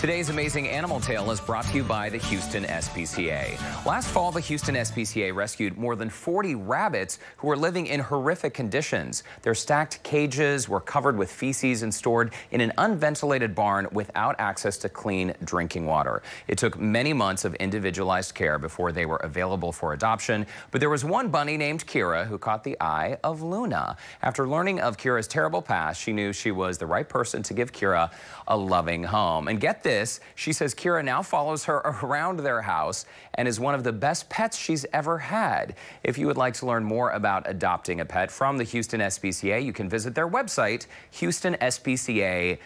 Today's amazing animal tale is brought to you by the Houston SPCA. Last fall, the Houston SPCA rescued more than 40 rabbits who were living in horrific conditions. Their stacked cages were covered with feces and stored in an unventilated barn without access to clean drinking water. It took many months of individualized care before they were available for adoption, but there was one bunny named Keira who caught the eye of Luna. After learning of Keira's terrible past, she knew she was the right person to give Keira a loving home. And get this, this, she says Keira now follows her around their house and is one of the best pets she's ever had. If you would like to learn more about adopting a pet from the Houston SPCA, you can visit their website, houstonspca.org.